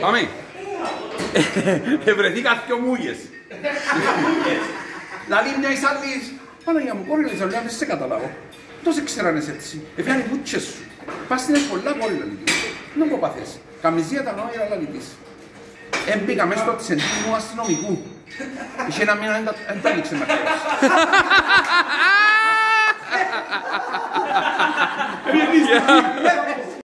Πάμε. Ευρεθήκα δυο μούγες. Λαλή μια εις άλλης, Παναγία μου, κόρη λες, δεν σε καταλάβω. Τόσο ξέρανες έτσι. Εφιάνει πούτσες σου. Πας στην πολλά κόρη λαλή. Δεν πω πάθες. Καμιζία τα νόμια λαλή της. Έμπηκα μέσα στο τσεντήρι μου αστυνομικού. Είχε ένα μήνα, δεν τα άνοιξε Vietnamese. Yeah.